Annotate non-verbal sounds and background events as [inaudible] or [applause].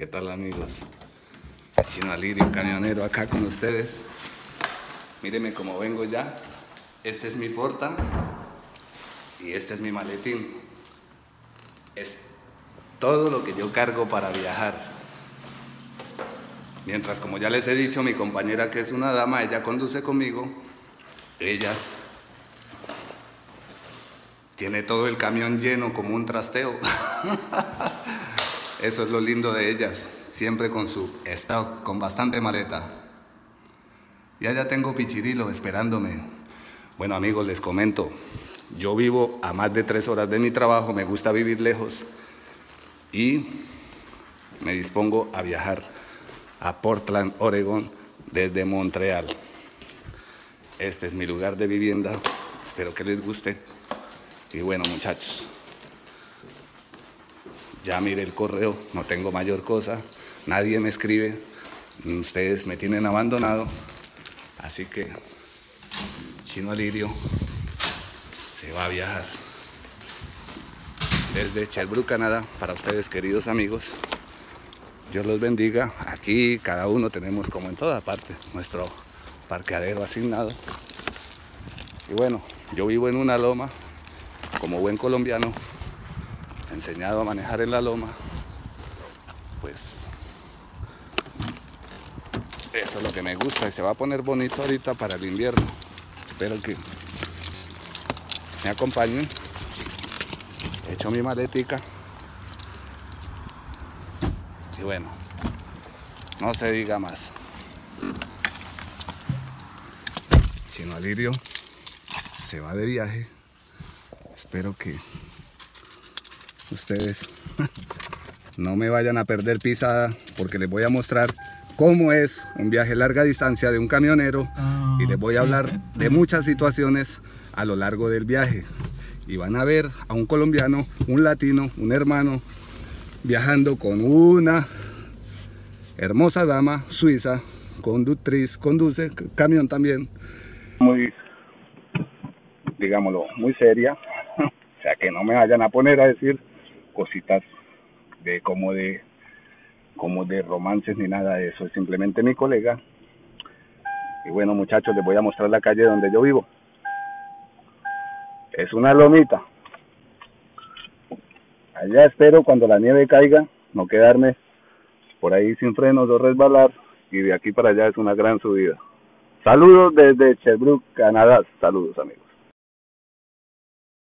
¿Qué tal amigos? Chino Alirio, camionero acá con ustedes. Míreme cómo vengo ya. Este es mi porta y este es mi maletín. Es todo lo que yo cargo para viajar. Mientras, como ya les he dicho, mi compañera que es una dama, ella conduce conmigo. Ella tiene todo el camión lleno como un trasteo. [laughs] Eso es lo lindo de ellas, siempre con su stock, con bastante maleta. Ya ya tengo Pichirilo esperándome. Bueno amigos, les comento, yo vivo a más de tres horas de mi trabajo, me gusta vivir lejos y me dispongo a viajar a Portland, Oregon, desde Montreal. Este es mi lugar de vivienda, espero que les guste. Y bueno muchachos, ya mire el correo, no tengo mayor cosa, nadie me escribe, ustedes me tienen abandonado, así que Chino Alirio se va a viajar desde Sherbrooke, Canadá, para ustedes queridos amigos. Dios los bendiga. Aquí cada uno tenemos como en toda parte nuestro parqueadero asignado. Y bueno, yo vivo en una loma como buen colombiano enseñado a manejar en la loma, pues eso es lo que me gusta y se va a poner bonito ahorita para el invierno. Espero que me acompañen. He hecho mi maletica. Y bueno, no se diga más. Chino Alirio se va de viaje. Espero que ustedes [laughs] no me vayan a perder pisada porque les voy a mostrar cómo es un viaje a larga distancia de un camionero y les voy a hablar de muchas situaciones a lo largo del viaje y van a ver a un colombiano, un latino, un hermano viajando con una hermosa dama suiza, conductriz, conduce camión también. Muy, digámoslo, muy seria. [laughs] O sea, que no me vayan a poner a decir cositas de como de como de romances ni nada de eso, es simplemente mi colega. Y bueno, muchachos, les voy a mostrar la calle donde yo vivo. Es una lomita. Allá espero cuando la nieve caiga, no quedarme por ahí sin frenos o resbalar. Y de aquí para allá es una gran subida. Saludos desde Sherbrooke, Canadá. Saludos, amigos.